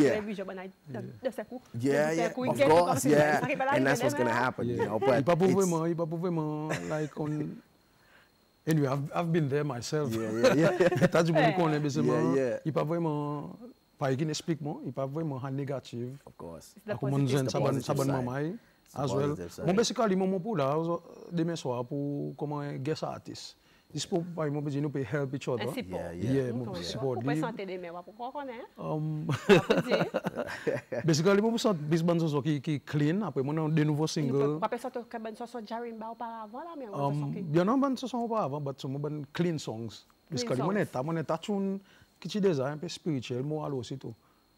Speaker 4: yeah. yeah, yeah, of course, yeah. And that's what's going
Speaker 1: to
Speaker 4: happen, yeah. you know? But it's...
Speaker 5: like on... Anyway, I've, I've been there myself.
Speaker 4: Yeah, yeah, yeah. yeah, yeah.
Speaker 5: pa yi gin esplik moun, yi pa vwèman han negatif.
Speaker 4: Of course.
Speaker 5: Akou
Speaker 1: moun
Speaker 5: jen
Speaker 4: saban
Speaker 5: mamay, as well.
Speaker 4: Moun besikali
Speaker 5: moun moun pou la, demen swa pou koman gen sa atis. Dis pou pa yi moun bezi nou pe help each other. E
Speaker 1: sipo.
Speaker 5: Ye,
Speaker 1: moun sipo. Pou pou sante de men
Speaker 5: wapou
Speaker 1: kon konen? Besikali
Speaker 5: moun pou sante bis ban soso ki clean, apwe moun nan de
Speaker 1: nouvo
Speaker 5: single.
Speaker 1: Wapè sante ke ban soso jarimba ou par avan la men
Speaker 5: um,
Speaker 1: wapou soso
Speaker 5: ki? Byan nan ban soso ou par avan, bat sou moun ban clean songs.
Speaker 1: Besikali
Speaker 5: moun eta, moun eta choun. Kitchi design, un peu spirituel, moral aussi tout.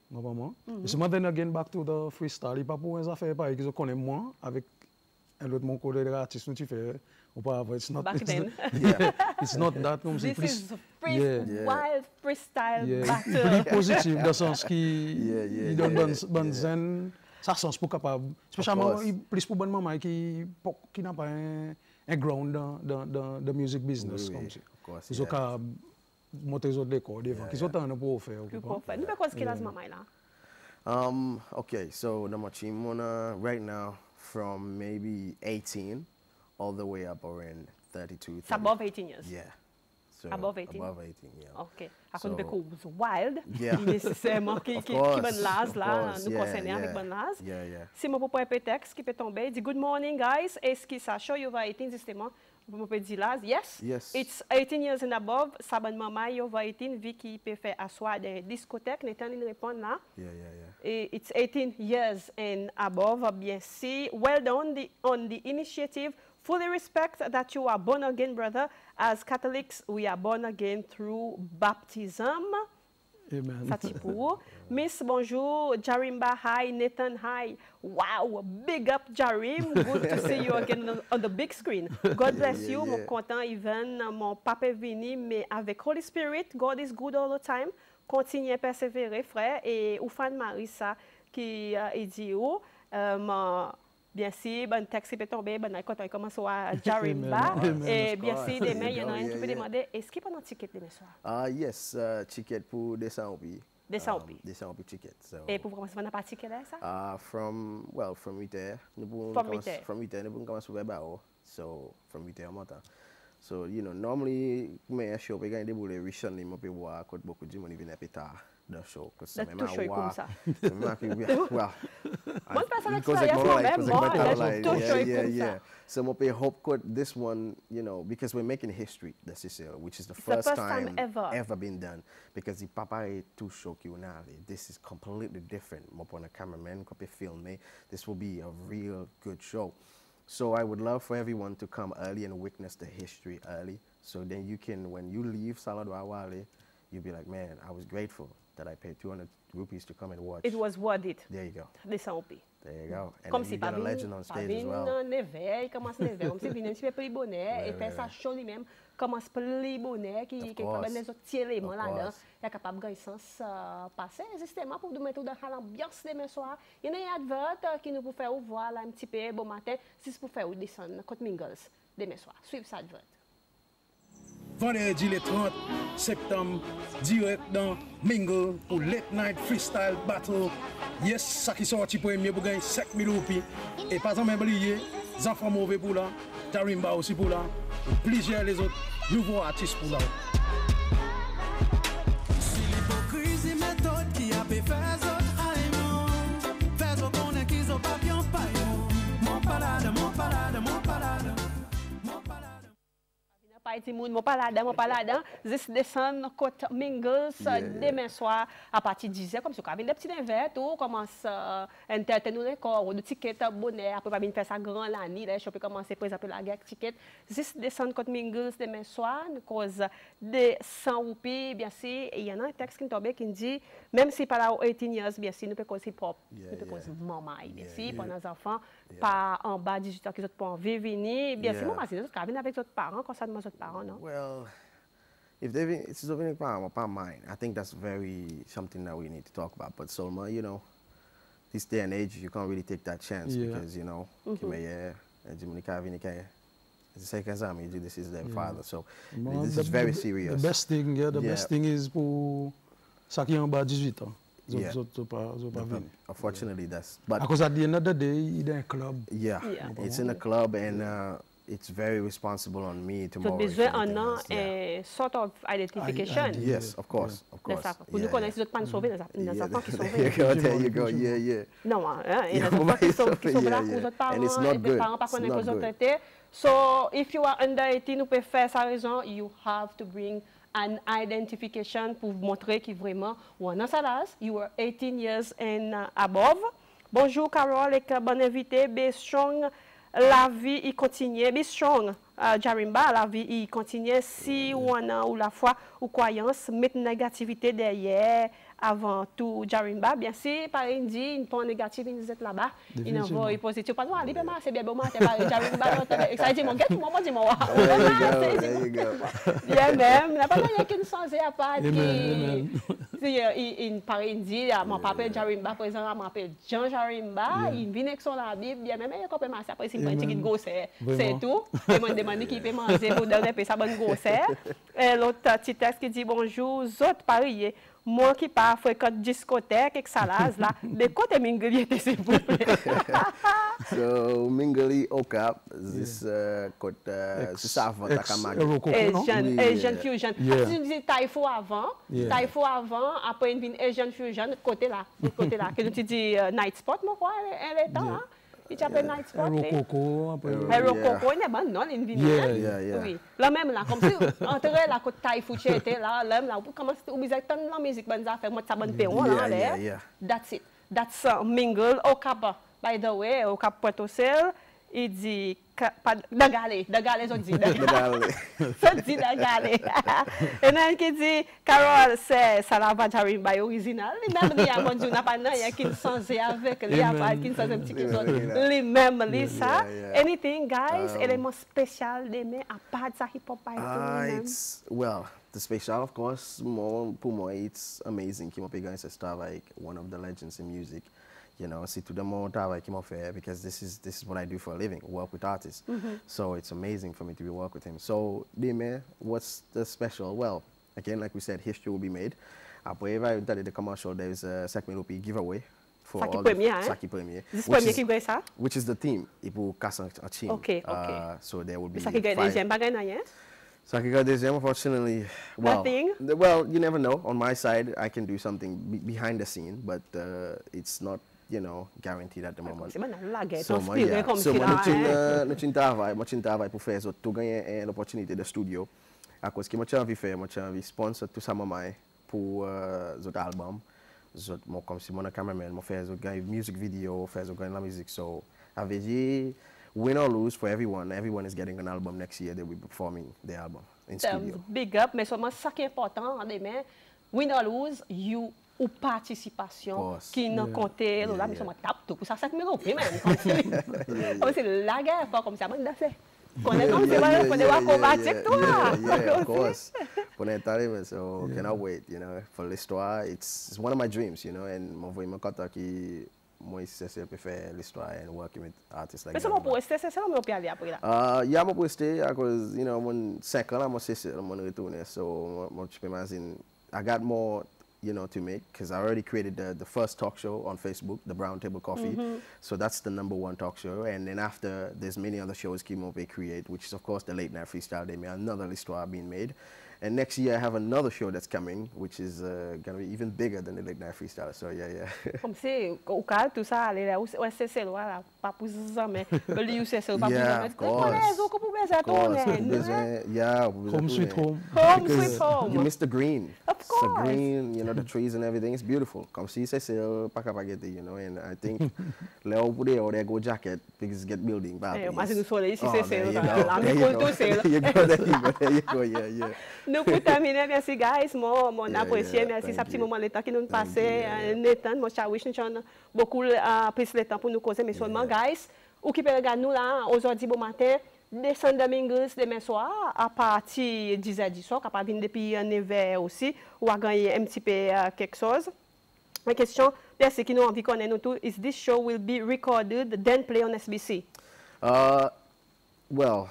Speaker 5: Normalement. Mm -hmm. Et moi, then again, back to the freestyle. Il pas pour les affaires, pareil, qu'ils connaissent moins avec un autre mon collègue artiste, nous, tu fais, ou pas, it's not,
Speaker 1: back
Speaker 5: it's
Speaker 1: then.
Speaker 4: Not, yeah,
Speaker 5: it's not that, comme c'est plus.
Speaker 1: This is free,
Speaker 5: yeah.
Speaker 4: yeah.
Speaker 1: wild freestyle
Speaker 5: yeah.
Speaker 1: battle.
Speaker 5: Plus positif, dans le sens qui,
Speaker 4: yeah, yeah,
Speaker 5: il donne
Speaker 4: yeah,
Speaker 5: bonne, bonne
Speaker 4: yeah.
Speaker 5: zen, ça sens pour capable. Spécialement, plus pour bonne maman qui, qui n'a pas un, un ground dans, dans, dans the music business,
Speaker 4: oui,
Speaker 5: comme oui, ça.
Speaker 4: Of course,
Speaker 5: so,
Speaker 4: yeah.
Speaker 5: Monter les autres décors devant,
Speaker 4: Yeah,
Speaker 5: pour faire.
Speaker 1: Plus. Nous, parce qu'il a ce là.
Speaker 4: Um, okay, so number Chimona right now from maybe 18 all the way up around 32.
Speaker 1: C'est above 18 years?
Speaker 4: Yeah. So
Speaker 1: Above 18?
Speaker 4: Above 18, yeah.
Speaker 1: Ok. Ako nou
Speaker 4: So-
Speaker 1: pe kou wild,
Speaker 4: Yeah.
Speaker 1: ki nesesèman ki,
Speaker 4: Of
Speaker 1: ki, ki
Speaker 4: course,
Speaker 1: bon laz
Speaker 4: of
Speaker 1: la,
Speaker 4: course,
Speaker 1: nou
Speaker 4: yeah,
Speaker 1: konsene avèk
Speaker 4: yeah. Yeah, yeah.
Speaker 1: Si mwen pou pou epè tekst ki pe tombe, di good morning guys, eski sa show yo va 18 sisteman, mwen pe di laz, yes,
Speaker 4: Yes.
Speaker 1: it's 18 years and above, sa ban mamay yo va 18, vi ki pe fè aswa de diskotek, netan in repon la,
Speaker 4: Yeah, yeah, yeah.
Speaker 1: Eh, it's 18 years and above, bien si. Well done the, on the initiative. Fully respect that you are born again, brother. As Catholics, we are born again through baptism.
Speaker 5: Amen.
Speaker 1: Fatipou. Miss, bonjour. Jarimba, hi. Nathan, hi. Wow, big up, Jarim. Good to see you again on, the big screen. God bless
Speaker 4: yeah,
Speaker 1: you. Mon content, even. Mon papa est venu, mais avec Holy Spirit, God is good all the time. Continuez à persévérer, frère. Et ou fan Marissa qui euh, il dit, oh, euh, bien bon texte qui peut tomber, bon, quand on commence à Jarimba.
Speaker 5: Amen.
Speaker 1: Et bien si, demain, il y en a un qui peut demander, est-ce qu'il peut un ticket demain soir?
Speaker 4: Uh, yes, uh, ticket pour décembre.
Speaker 1: Décembre.
Speaker 4: Um, décembre ticket. So,
Speaker 1: Et pour commencer, on a pas ticket là, ça?
Speaker 4: uh, from, well, from 8 heures. Nous pouvons
Speaker 1: From
Speaker 4: commencer-
Speaker 1: 8 heures.
Speaker 4: From 8 heures, nous pouvons commencer vers Bao. So, from 8 heures matin. So, you know, normally, mais un show, quand il déboule, recently, moi, peux voir, quand beaucoup de gens viennent plus tard dans le show. Parce que
Speaker 1: Le tout show comme ça.
Speaker 4: C'est même que, well,
Speaker 1: Bonne personne
Speaker 4: Because
Speaker 1: expérience
Speaker 4: like,
Speaker 1: moi-même, moi,
Speaker 4: like,
Speaker 1: tout
Speaker 4: yeah,
Speaker 1: show est
Speaker 4: yeah,
Speaker 1: comme
Speaker 4: yeah. So mo pe hope could this one, you know, because we're making history, the Cecil, which is the
Speaker 1: the
Speaker 4: first,
Speaker 1: first time ever.
Speaker 4: ever been done. Because the papa est too shocky unali. This is completely different. Mo pon a cameraman, ko pe film me. This will be a real good show. So I would love for everyone to come early and witness the history early. So then you can, when you leave Salad Wale, you'll be like, man, I was grateful that I paid 200 rupees to come and watch.
Speaker 1: It was worth it.
Speaker 4: There you go.
Speaker 1: De sa opi.
Speaker 4: There you go. And
Speaker 1: Kom
Speaker 4: then
Speaker 1: si
Speaker 4: you get a legend on stage as well.
Speaker 1: Kom si pa vin neve, i kamas
Speaker 4: neve.
Speaker 1: Kom si
Speaker 4: vin
Speaker 1: neve
Speaker 4: pli
Speaker 1: bonè, e pe sa show li
Speaker 4: menm
Speaker 1: kamas pli
Speaker 4: bonè
Speaker 1: ki kapab ne zot
Speaker 4: tie
Speaker 1: leman
Speaker 4: la
Speaker 1: nan. Ya kapab gay sens pase. Sistema pou do metou da kalan byans de men soa. Yon e advert ki nou pou fè ou vwa la mti pe bon maten, sis pou fè ou desan kot mingles de men soa. Suiv sa advert.
Speaker 6: Vendredi le 30 septembre, direct dans Mingle pour Late Night Freestyle Battle. Yes, ça qui sorti premier pour gagner 5000 roupies. Et pas jamais oublier, enfants mauvais pour là, Tarimba aussi pour là, plusieurs les autres nouveaux artistes pour là.
Speaker 7: Si l'hypocrisie méthode qui a fait Pas
Speaker 1: été moun, mon pas là-dedans, mon pas là-dedans. Juste descendre côte Mingles
Speaker 4: Yeah,
Speaker 1: demain soir à partir de 10 h comme si on avait des petits inverts ou commence à entertainer les corps des tickets bonnet après pas bien faire ça grand l'année là je peux commencer à présenter la guerre ticket juste descendre côte Mingles demain soir à cause de 100 roupies bien sûr il y en a un texte qui tombe qui dit même si pas là 18 years bien sûr nous peut causer propre nous peut causer maman bien sûr pour nos enfants pas en bas 18 ans qui autres pour venir bien sûr
Speaker 4: Yeah.
Speaker 1: maman c'est autres qui viennent avec d'autres parents quand ça demande d'autres parents non
Speaker 4: Well, if they've it's a palm upon mine, I think that's very something that we need to talk about. But Solma, you know, this day and age, you can't really take that chance
Speaker 5: Yeah.
Speaker 4: because you know, mm-hmm. Kimeye, Jimmy Kavini Kaya. It's the second time you do this is their father, so
Speaker 5: Bon,
Speaker 4: this
Speaker 5: the-
Speaker 4: is very serious.
Speaker 5: The best thing, yeah, the
Speaker 4: Yeah.
Speaker 5: best thing is pour ça qui est en bas 18 ans
Speaker 4: yeah. Unfortunately, yeah. that's but
Speaker 5: because at the end of the day, it's in a club.
Speaker 4: Yeah,
Speaker 1: yeah.
Speaker 4: it's in a club and. Uh, it's very responsible on me tomorrow. So
Speaker 1: besoin en
Speaker 4: a yeah.
Speaker 1: Eh, sort of identification.
Speaker 5: I, I,
Speaker 4: yes, of course, yeah.
Speaker 1: of
Speaker 4: course.
Speaker 1: Ça, pour
Speaker 4: yeah,
Speaker 1: nous
Speaker 4: connaître
Speaker 1: les autres pas.
Speaker 4: There you go, yeah, yeah.
Speaker 1: Non, hein, les enfants qui sont qui sont là pour les parents, les parents pas So if you are under 18, nous pouvons faire you have to bring an identification pour montrer que vraiment ou en salas, you are 18 years and uh, above. Bonjour Carole et uh, bonne invité, be strong, la vie y continue, be strong. Uh, Jarimba, la vie y continue. Si ou an ou la foi ou croyance, mettre négativité derrière, avant tout Jarimba. Bien sûr, par Indi, une point négatif, ils sont là-bas. Ils
Speaker 5: Définitivement.
Speaker 1: envoient positif. Pas moi, libre, c'est bien bon matin, par Jarimba. Ça dit, mon gars, tout le monde dit, moi. Bien même, n'a pas qu'une à part qui... di, in pare in di, man pape Jarimba, prezant la man pape Jean Jarimba, in vinek son la bib, ya mè mè yon kopè mase apre si mwen ti
Speaker 5: ki
Speaker 1: go se,
Speaker 5: se
Speaker 1: tou, e mwen demande ki pe manze pou dan de pe sa bon go se. Lot ti test ki di, bonjou, zot pariye, Mwen ki pa frekant diskotek ek salaz la, de kote mingeli ete se pou.
Speaker 4: So, mingeli okap, zis
Speaker 5: kote savant
Speaker 1: akamak.
Speaker 4: E
Speaker 1: jen
Speaker 4: ki
Speaker 1: ou
Speaker 5: jen.
Speaker 1: Asi nou dizi taifou
Speaker 5: avan,
Speaker 1: taifou avan, Après une vient Asian Fusion, côté là, de côté là. Que tu dis euh, Night Spot, moi, quoi, elle, elle est temps,
Speaker 5: Yeah.
Speaker 1: hein? Il t'appelle Night Spot.
Speaker 5: Coco,
Speaker 1: il est bon, non, il vient.
Speaker 5: Yeah,
Speaker 4: yeah, yeah.
Speaker 1: Oui. Là même, là, comme si, entre la tu étais là, là, là, comment c'est, ou bien, tant la musique, bonne affaire, moi, ça bonne péron, là,
Speaker 4: Yeah,
Speaker 1: là.
Speaker 4: yeah, yeah.
Speaker 1: That's it. That's uh, mingle au cap. By the way, au cap Puerto Sel, i di, dagale, dagale son
Speaker 4: di,
Speaker 1: dagale, son di dagale. E nan ki di, Karol se salava jarin bay orijinal, li mem li amon di, napa nan ya kin sanze avek, li apan kin sanze mti ki zon, li mem li. Anything guys, um, eleman spesyal de men apad sa hip-hop
Speaker 4: bay? Ah, well, the special, of course, more, pou mwen, it's amazing ki mwen pe star, like one of the legends in music. You know, c'est tout le monde travail qui m'a fait because this is this is what I do for a living, work with artists. So it's amazing for me to be work with him. So, Dime, what's the special? Well, again, like we said, history will be made. Après, if I did the commercial, there's a Sac Melopi giveaway for
Speaker 1: Saki
Speaker 4: all the-
Speaker 1: Premier, hein?
Speaker 4: Saki Premier,
Speaker 1: This
Speaker 4: which
Speaker 1: premier
Speaker 4: is-
Speaker 1: qui gagne ça.
Speaker 4: which is the theme. Il faut casser un team.
Speaker 1: Okay, okay.
Speaker 4: Uh, so there will be
Speaker 1: qui gagne deuxième, pas gagne rien.
Speaker 4: so I could go this year, unfortunately. Well,
Speaker 1: Nothing?
Speaker 4: the- well, you never know. On my side, I can do something be behind the scene, but uh, it's not, you know, guaranteed at the moment. Eh, Soma,
Speaker 1: eh,
Speaker 4: yeah. Soma, não in Davai, não tinha travai para fazer, tu ganha a oportunidade de estúdio. A coisa que eu tinha visto, eu tinha visto sponsor tu sama mai para uh, o álbum. Zot, mo como se mona cameraman, mo fez o ganho music video, fez o ganho la music, so a vez win or lose for everyone, everyone is getting an album next year. They will be performing the album in studio.
Speaker 1: Big up, mais seulement ça qui est important, en demain, win or lose, you ou participation qui n'en comptait yeah, là mais on tape tout pour ça ça me rompt même on c'est la guerre pas comme ça mais danser on est comme c'est on est pas combattre toi.
Speaker 4: Yeah of course. when I tell him so yeah. cannot wait you know for l'histoire it's, it's one of my dreams you know and mon voyage mon kata qui moi c'est ça peut faire l'histoire and working with artists like
Speaker 1: mais ça pour rester c'est ça mais on peut aller après là.
Speaker 4: Ah yeah moi pour rester because you know mon 5 ans là moi c'est mon retourner so moi je peux imagine I got more you know to make because I already created the, the first talk show on Facebook, the Brown Table Coffee. So that's the number one talk show, and then after there's many other shows Kimo Bay create, which is of course the Late Night Freestyle Day, another histoire being made. And next year I have another show that's coming, which is uh, gonna be even bigger than the Late Night Freestyle. So yeah, yeah.
Speaker 1: pou zizan men, beli ou se se ou pa pou zizan men. Kon e zo, kon pou beze ton en.
Speaker 4: Yeah,
Speaker 1: pou
Speaker 4: beze ton en.
Speaker 5: Home sweet home.
Speaker 1: Home sweet home.
Speaker 4: You miss the green.
Speaker 1: Of
Speaker 4: course. The green, you know, the trees and everything, it's beautiful. Kom si se se ou pa kapagete, you know, and I think le ou pou de ou de go jacket, because get building back.
Speaker 1: E,
Speaker 4: eh,
Speaker 1: ou masi nou sole,
Speaker 4: si
Speaker 1: se
Speaker 4: se
Speaker 1: ou
Speaker 4: ta
Speaker 1: la,
Speaker 4: mi
Speaker 1: kontou
Speaker 4: se
Speaker 1: la.
Speaker 4: You go, there you go, there you go, yeah, yeah.
Speaker 1: Nou pou termine, mersi guys, mon apresye, mersi
Speaker 4: sa
Speaker 1: pti
Speaker 4: mouman letan ki
Speaker 1: nou n'pase, netan, mon chawish n'chon. Beaucoup euh, plus de temps pour nous causer, mais seulement, guys, ou qui peut regarder nous là, aujourd'hui, bon matin, de San Domingos demain soir, à partir de 10h du soir, capable de venir depuis 9h aussi, ou à gagner un petit peu euh, quelque chose. Ma question, merci qui nous envie connaître nous tous, is this show will be recorded, then play on SBC?
Speaker 4: Uh, well,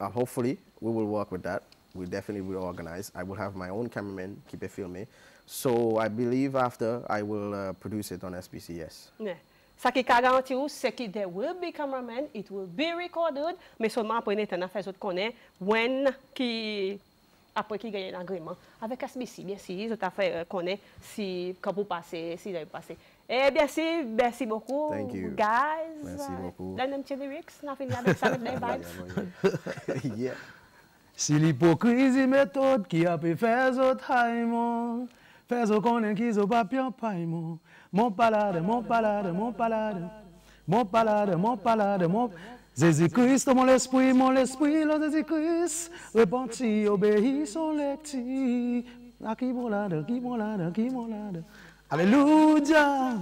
Speaker 4: uh, hopefully we will work with that. We definitely will organize. I will have my own cameraman keep it filming. So I believe after I will uh, produce it on SPCS.
Speaker 1: Yeah. Sa ki ka garanti ou se ki there will be cameramen, it will be recorded, me solman apre neten a fe zot konen when ki apre ki ganyen agreman. Avek SBC, bien si, zot a fe euh, konen si kapou pase, si zay pase. Eh, bien si, merci beaucoup,
Speaker 4: Thank you.
Speaker 1: guys.
Speaker 4: Merci uh, beaucoup.
Speaker 1: Dan dem che lyrics, na fin la dek sa met dey vibes.
Speaker 4: yeah.
Speaker 5: Si l'hipokrizi metod ki api fe zot hayman, ont pas bien païmon. Mon palade, mon palade, mon palade, mon palade, mon palade, mon. Jésus-Christ, mon esprit, mon esprit, le Jésus-Christ, repenti, obéis, son lecti. À qui mon qui mon qui mon.
Speaker 1: Alléluia.